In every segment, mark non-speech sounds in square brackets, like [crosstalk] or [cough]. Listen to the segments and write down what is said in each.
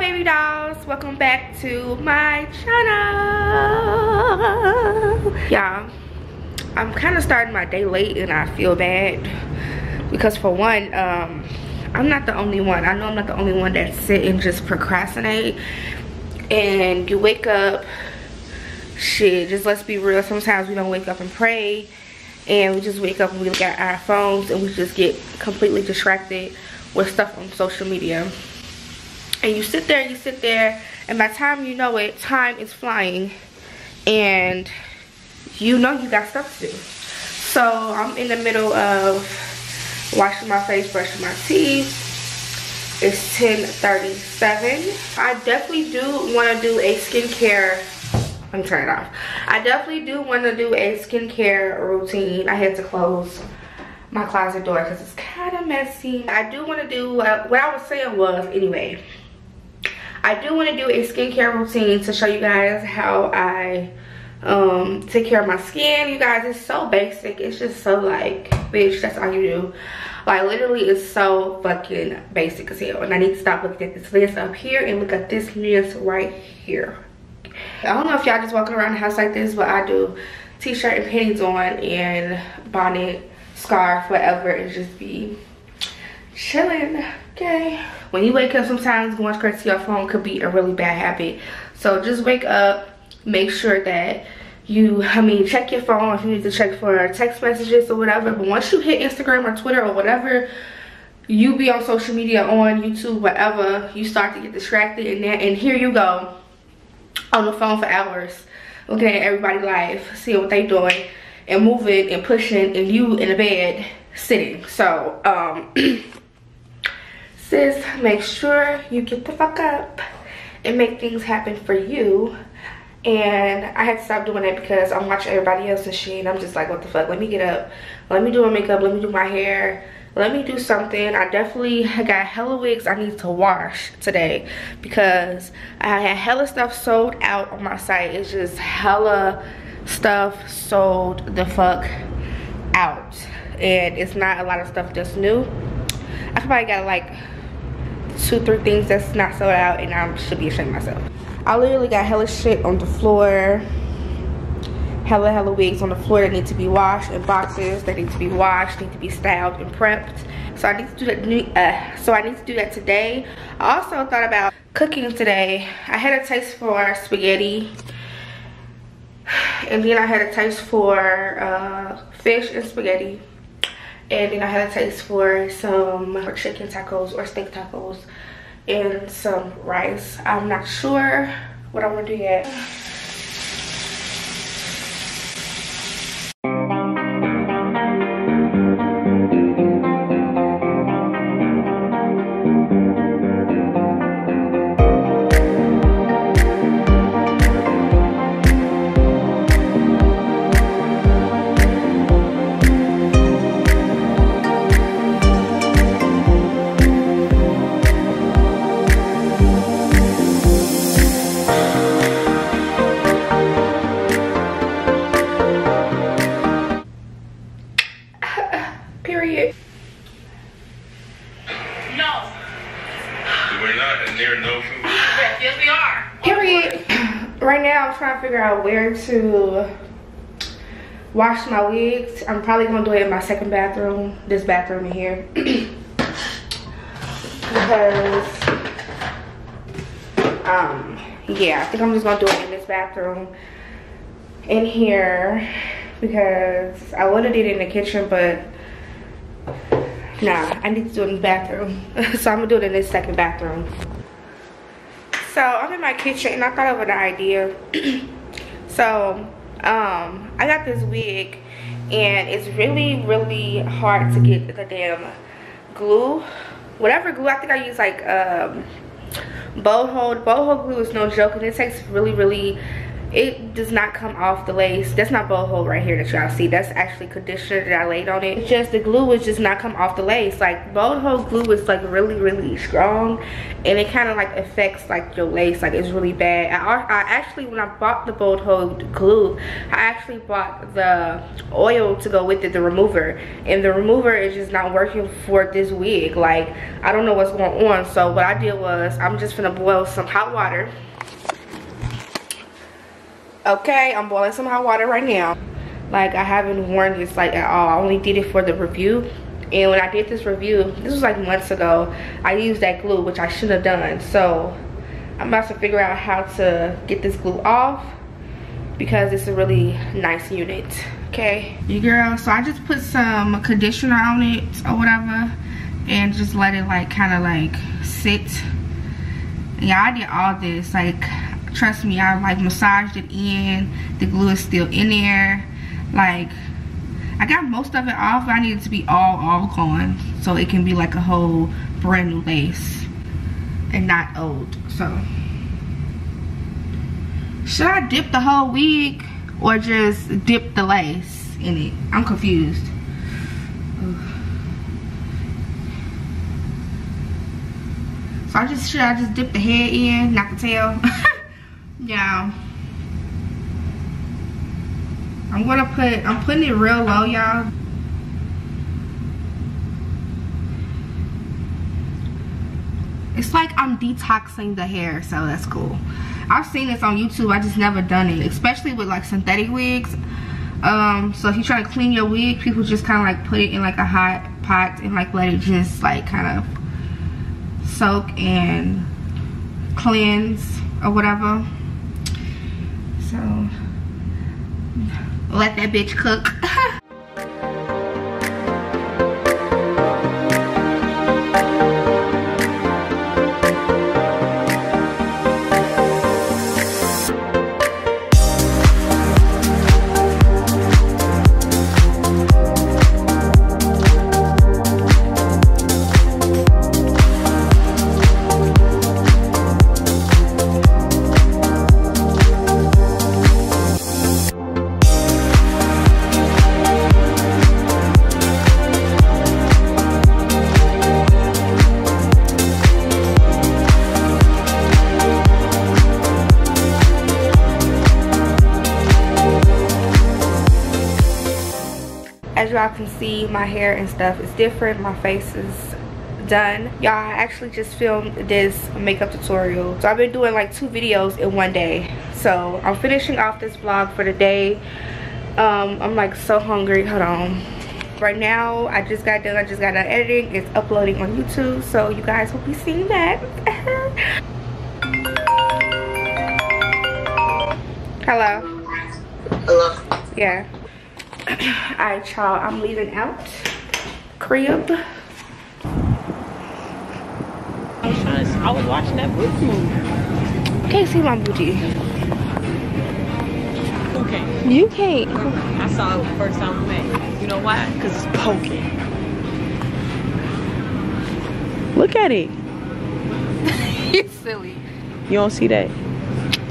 baby dolls. Welcome back to my channel. Y'all i'm kind of starting my day late and i feel bad because for one um i'm not the only one. I know i'm not the only one that sit and just procrastinate and you wake up shit just let's be real sometimes we don't wake up and pray and we just wake up and we look at our phones and we just get completely distracted with stuff on social media and you sit there you sit there and by the time you know it time is flying. And you know you got stuff to do. So i'm in the middle of washing my face brushing my teeth. It's 10:37. i definitely do want to do a skincare let me turn it off. I definitely do want to do a skincare routine. I had to close my closet door because it's kind of messy. I do want to do uh, what i was saying was anyway I do want to do a skincare routine to show you guys how I um, take care of my skin. You guys, it's so basic. It's just so like, bitch, that's all you do. Like literally it's so fucking basic as hell. And I need to stop looking at this list up here and look at this list right here. I don't know if y'all just walking around the house like this, but I do t-shirt and panties on and bonnet, scarf, whatever, and just be chilling. Okay. When you wake up sometimes going straight to your phone could be a really bad habit. So just wake up make sure that you i mean check your phone if you need to check for text messages or whatever. But once you hit instagram or twitter or whatever you be on social media on youtube whatever you start to get distracted and then and here you go on the phone for hours looking at everybody's life seeing what they doing and moving and pushing and you in the bed sitting. So um [clears throat] sis make sure you get the fuck up and make things happen for you. And I had to stop doing that because I'm watching everybody else and shit and I'm just like what the fuck? Let me get up. Let me do my makeup. Let me do my hair. Let me do something. I definitely got hella wigs I need to wash today because I had hella stuff sold out on my site. It's just hella stuff sold the fuck out. And it's not a lot of stuff that's new. I probably got like two, three things that's not sold out and I should be ashamed of myself. I literally got hella shit on the floor. Hella, hella wigs on the floor that need to be washed and boxes that need to be washed, need to be styled and prepped. So I need to do that. Uh, so I need to do that today. I also thought about cooking today. I had a taste for spaghetti, and then I had a taste for uh, fish and spaghetti and then I had a taste for some chicken tacos or steak tacos and some rice. I'm not sure what I'm gonna do yet. Figure out where to wash my wigs. I'm probably gonna do it in my second bathroom, this bathroom in here. [clears throat] because, um, yeah, I think I'm just gonna do it in this bathroom in here because I would have did it in the kitchen, but nah, I need to do it in the bathroom. [laughs] so I'm gonna do it in this second bathroom. So I'm in my kitchen and I thought of an idea. [clears throat] so um i got this wig and it's really really hard to get the damn glue whatever glue i think i use like um boho boho glue is no joke and it takes really really it does not come off the lace. That's not Bold Hold right here that y'all see. That's actually conditioner that i laid on it. It's just the glue was just not come off the lace. Like Bold Hold glue is like really really strong and it kind of like affects like your lace. Like it's really bad. I, I actually when i bought the Bold Hold glue i actually bought the oil to go with it the remover and the remover is just not working for this wig. Like i don't know what's going on. So what i did was i'm just gonna boil some hot water okay i'm boiling some hot water right now. Like i haven't worn this like at all. I only did it for the review. And when i did this review this was like months ago i used that glue which i should have done. So i'm about to figure out how to get this glue off because it's a really nice unit okay? You girl so i just put some conditioner on it or whatever and just let it like kind of like sit. Yeah i did all this like trust me i like massaged it in. The glue is still in there. Like i got most of it off but i need it to be all all gone so it can be like a whole brand new lace and not old so. Should i dip the whole wig or just dip the lace in it? I'm confused. So I just should I just dip the head in, not the tail. [laughs] yeah. I'm gonna put i'm putting it real low y'all. It's like i'm detoxing the hair so that's cool. I've seen this on youtube. I just never done it especially with like synthetic wigs. Um so if you're trying to clean your wig people just kind of like put it in like a hot pot and like let it just like kind of soak and cleanse or whatever so let that bitch cook [laughs] as y'all can see my hair and stuff is different. My face is done. Y'all I actually just filmed this makeup tutorial. So I've been doing like two videos in one day. So I'm finishing off this vlog for the day. Um, I'm like so hungry. Hold on. Right now I just got done. I just got done editing. It's uploading on YouTube. So you guys will be seeing that. [laughs] Hello? Hello? Yeah Alright y'all, I'm leaving out. Crib. I was trying to, I was watching that booty move. Can't see my booty. Okay. You can't. I saw it the first time we met. You know why? Because it's poking. Look at it. [laughs] You're silly. You don't see that?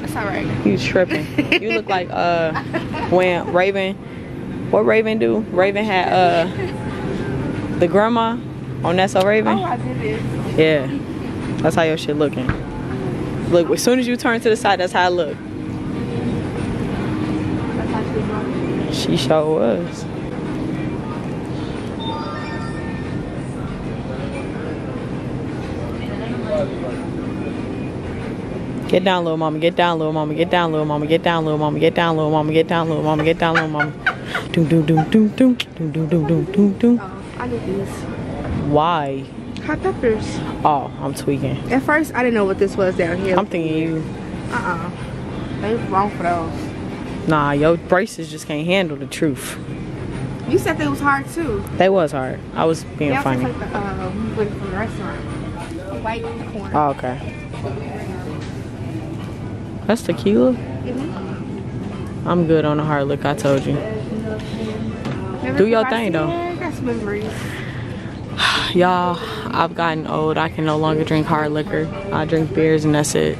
That's alright. You tripping. you look like uh [laughs] when Raven what Raven do? Raven had uh the grandma on That's So Raven. Oh, I did it. Yeah, that's how your shit looking. Look, as soon as you turn to the side, that's how it look. She sure was. Get down, little mama. Get down, little mama. Get down, little mama. Get down, little mama. Get down, little mama. Get down, little mama. Get down, little mama. Doom, doom, doom, doom, doom, doom, doom, doom, doom, doom, doom. I need these. Why? Hot peppers. Oh, I'm tweaking. At first, I didn't know what this was down here. I'm thinking you. Uh-uh. They wrong for those. Nah, your braces just can't handle the truth. You said they was hard too. They was hard. I was being yeah, funny. Like the, uh, we went from the restaurant. White corn. Oh, okay. That's tequila? Mm -hmm. I'm good on the hard look, I told you. Do your thing though. That's memories. [sighs] Y'all, I've gotten old. I can no longer drink hard liquor. I drink beers and that's it.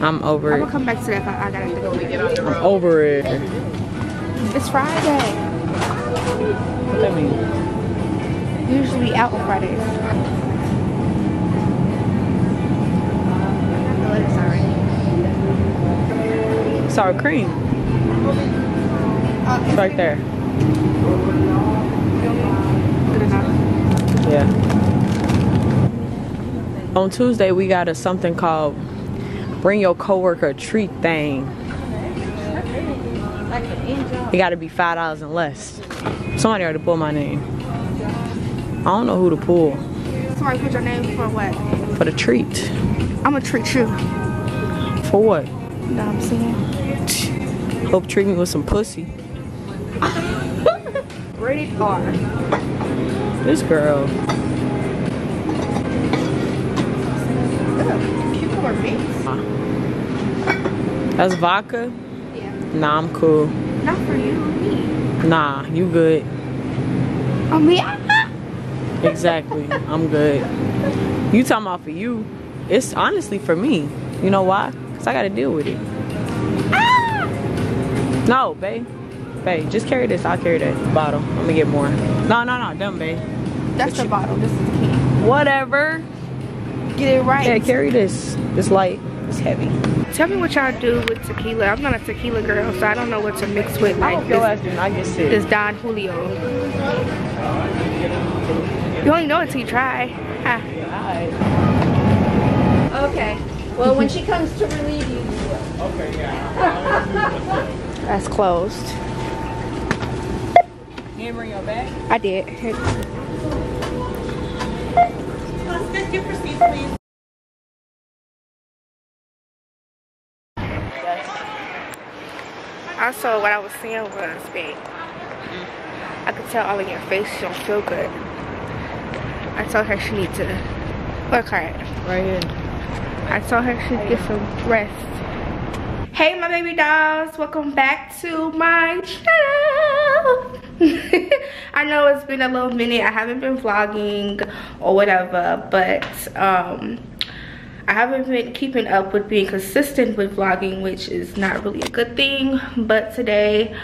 I'm over I'm it. gonna come back to that. I, gotta have to go. I'm over it. It's Friday. What that mean? Usually out on Fridays. Sour cream. Uh, It's right there. Yeah. On Tuesday, we got a something called Bring Your Coworker a Treat thing. It got to be five dollars and less. Somebody already pulled my name. I don't know who to pull Somebody put your name for what? for the treat. I'm gonna treat you. For what? What I'm saying? Hope treat me with some pussy. [laughs] Rated R. This girl. Cucumber. That's vodka. Yeah. Nah, I'm cool. Not for you, me. Nah, you good. Oh me. [laughs] Exactly. I'm good. You talking about for you. It's honestly for me. You know why? Because I got to deal with it. Ah! No, babe. Babe, just carry this. I'll carry that bottle. I'm to get more. No, no, no. Dumb, babe. That's the bottle. This is can. Whatever. Get it right. Yeah, carry this. This light. It's heavy. Tell me what y'all do with tequila. I'm not a tequila girl, so I don't know what to mix with. I Like hope your ass this, do not get sick. this Don Julio. You only know it till you try. Ah. Okay. Well, when she comes to relieve you, [laughs] Okay, yeah. That's closed. You didn't bring your bag? I did. Let's get proceed, please. Also, what I was saying was, babe, I could tell all in your face you don't feel good. I told her she needs to work hard. Right here. I told her she'd get some rest. Hey, my baby dolls. Welcome back to my channel. [laughs] I know it's been a little minute. I haven't been vlogging or whatever, but um, I haven't been keeping up with being consistent with vlogging, which is not really a good thing. But today,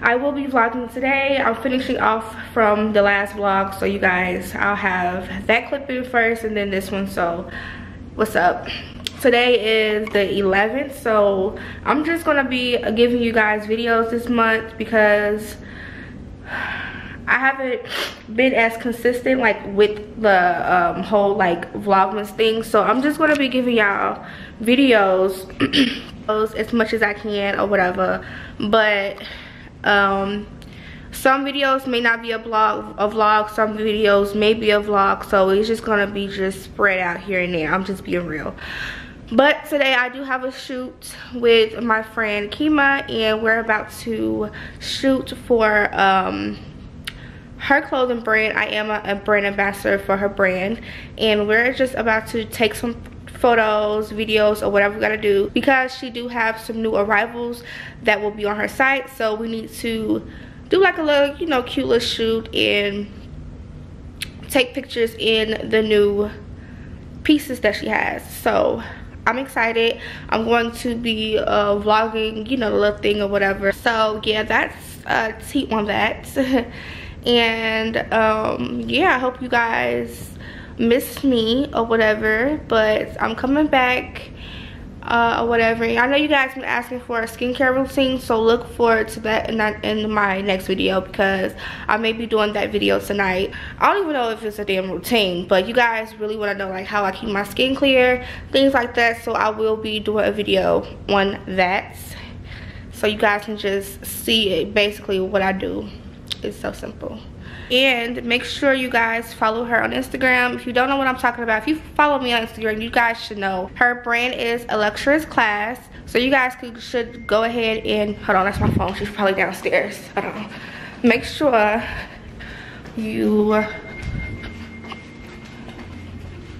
I will be vlogging today. I'm finishing off from the last vlog, so you guys, I'll have that clip in first and then this one. So, what's up? Today is the 11th, so I'm just gonna be giving you guys videos this month because I haven't been as consistent like with the um, whole like vlogmas thing. So I'm just gonna be giving y'all videos [clears throat] as much as I can or whatever. But um some videos may not be a vlog a vlog. Some videos may be a vlog. So it's just gonna be just spread out here and there. I'm just being real but today I do have a shoot with my friend Kima and we're about to shoot for um her clothing brand. I am a, a, brand ambassador for her brand and we're just about to take some photos videos or whatever we gotta do because she do have some new arrivals that will be on her site. So we need to do like a little you know cute little shoot and take pictures in the new pieces that she has. So i'm excited. I'm going to be uh vlogging you know the little thing or whatever. So yeah that's uh tea on that. [laughs] And um yeah i hope you guys missed me or whatever but i'm coming back uh, or whatever. I know you guys been asking for a skincare routine so look forward to that in, in my next video because i may be doing that video tonight. I don't even know if it's a damn routine but you guys really want to know like how i keep my skin clear things like that. So i will be doing a video on that. So you guys can just see it basically what i do. It's so simple and make sure you guys follow her on instagram. If you don't know what i'm talking about if you follow me on instagram you guys should know. Her brand is a class. So you guys could, should go ahead and hold on that's my phone. She's probably downstairs. I don't know. Make sure you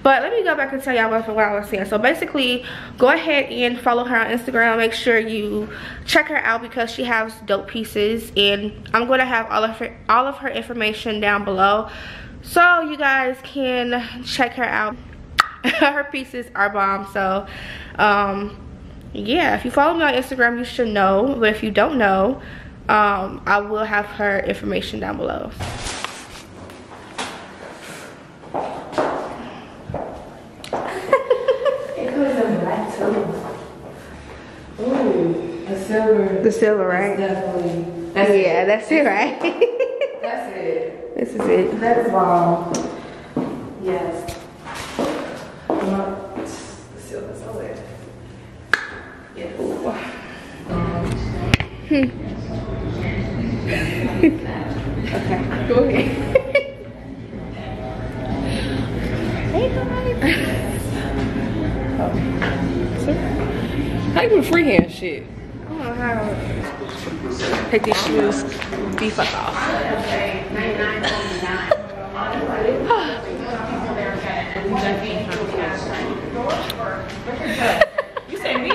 but let me go back and tell y'all what, what I was saying. So basically, go ahead and follow her on Instagram. Make sure you check her out because she has dope pieces. And I'm going to have all of her, all of her information down below. So you guys can check her out. [laughs] her pieces are bomb. So um, yeah, if you follow me on Instagram, you should know. But if you don't know, um, I will have her information down below. Ooh, the silver, right? Definitely. That's yeah, that's it, right? [laughs] That's it. this is it. That is bomb. Yes. The silver's so wet. Okay, go [laughs] ahead. hey guys. How you do freehand shit? I don't know how. Take these shoes. Be fuck off. You say me?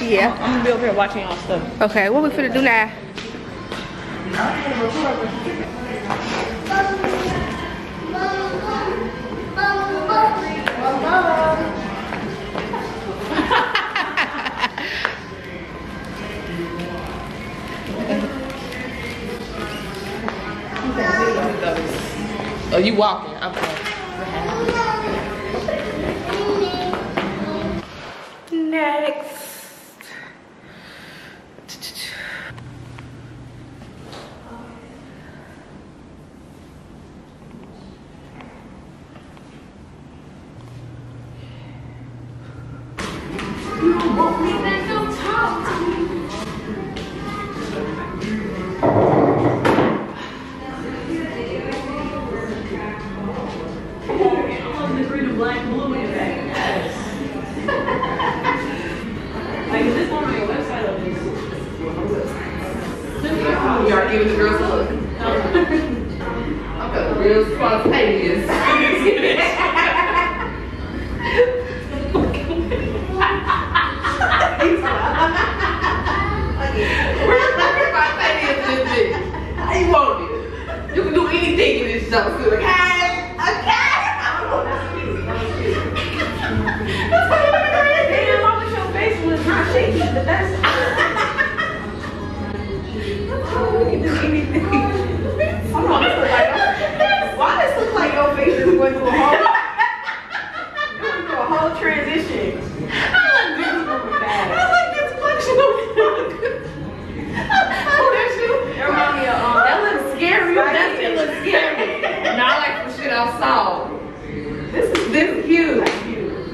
Yeah. I'm gonna be over here watching y'all stuff. Okay, what we finna do now? Oh, you walking? I'm okay. Next. Look. I'm feeling real spontaneous. You want it? You can do anything in this show. Okay, okay. I. That's. That's what you're doing. Damn, I wish your face was not shaky, but that's. Face going through a whole [laughs] going through a whole transition? I like this fast. I like this functional look. That's you. That remind me that looks scary. You scary. no, I like some shit I saw. This is this is cute.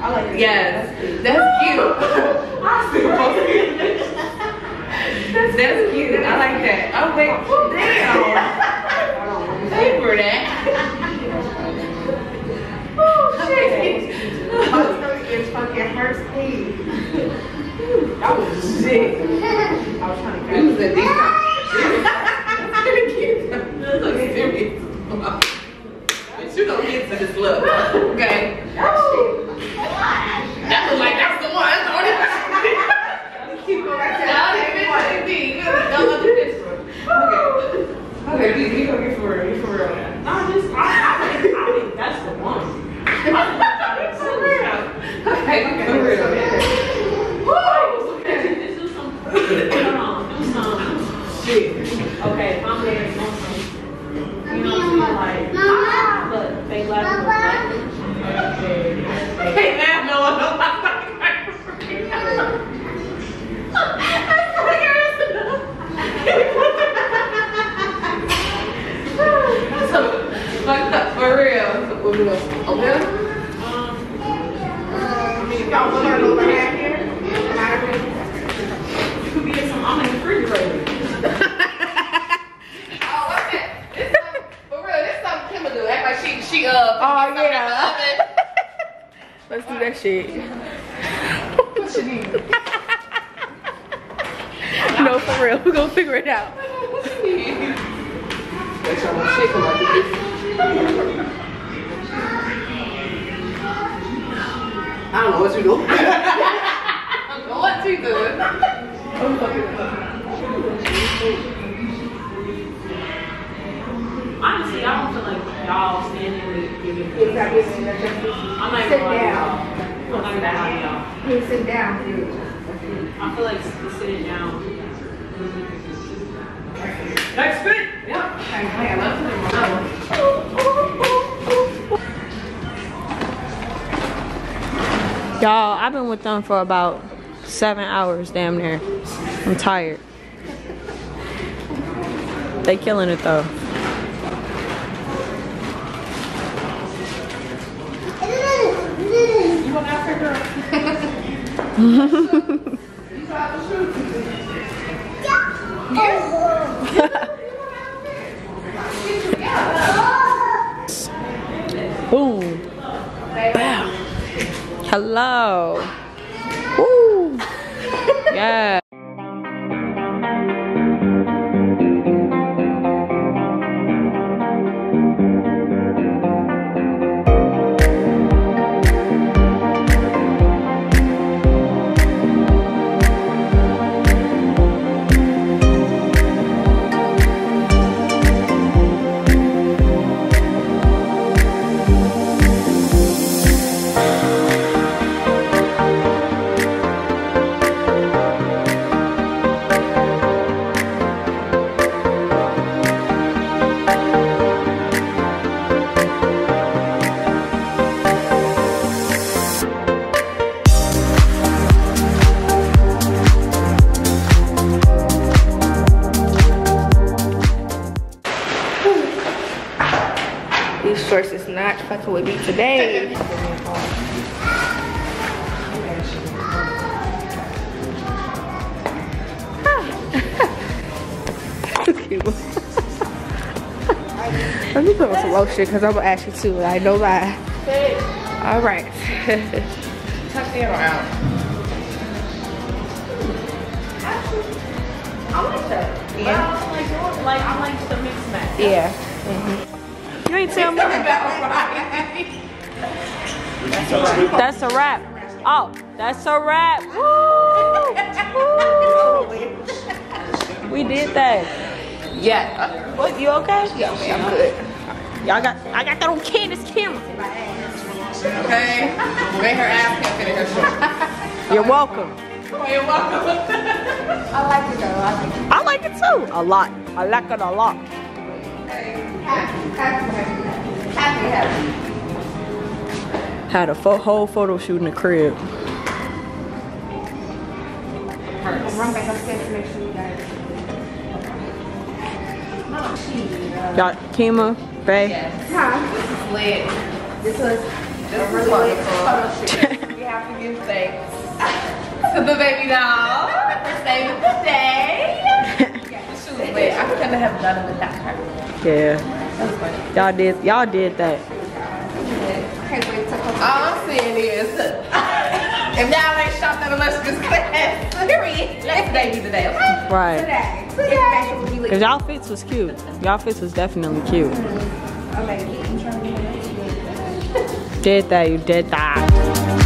I like this. Yes, that's cute. [laughs] I still That's cute. I like that. Oh wait, damn. Pay for that. oh shit. Fucking. [laughs] That was sick. I was trying to. Get it It was a serious. [laughs] [laughs] But you don't get to this look. Okay. That look like that's the one. That's the only Keep going back to that. Don't look at this one. Okay. Okay, we, we gonna get for real. We for real. No, just I, I, think, I think that's the one. For real. Okay, okay, for real. Woo! Just do some. Hold on, do some. Shit. Okay, if I'm there, do some. You know what I'm saying? Like, ah, but they like like. Hey, man, no one knows my So, fucked up for real. So, what we gonna open it? I mean, y'all want to go back here? You could be in some. I'm in the refrigerator. Oh, what's that? This some, for real, this something Kim will do. Act like she, she, uh, Oh, put something yeah. in the oven. Let's do that shit. Y'all. You sit down, dude. I feel like sitting down. Next bit. Yep. Y'all, I've been with them for about seven hours, damn near. I'm tired. They killing it though. [laughs] Boom. Bow. Hello. Woo. [laughs] Yeah. Is not fucking with me today. Cute. Let me put on some lotion because I'm gonna ask you too. I know lie. All right. Tuck the other out. I like that. Yeah. like I like the mix match. Yeah. Mm-hmm. You ain't tell me. That's a wrap. Oh, that's a wrap. Woo! Woo! We did that. Yeah. What? You okay? Yeah, I'm good. Y'all got. I got that on Candace camera. Okay. Make her ass can't fit in her shorts. You're welcome. Oh, you're welcome. I like it though. I like it. I like it too. A lot. I like it a lot. Happy, happy, happy, happy. Had a fo- whole photo shoot in the crib. Got Kima, Bay. Huh? Lit. This was This a is really. We have to give thanks to the baby doll for saving the day. The shoes lit. I couldn't have done it without her. Yeah. [laughs] Was. Y'all did. Y'all did that. Can't wait to come. All I'm saying is, [laughs] if y'all ain't shopped at Illustrious Klass, period, let today be the day, okay? Right. Today. Today. will be lit. Cause y'all fits was cute. Y'all fits was definitely cute. Okay, keep trying to Did that. You did that.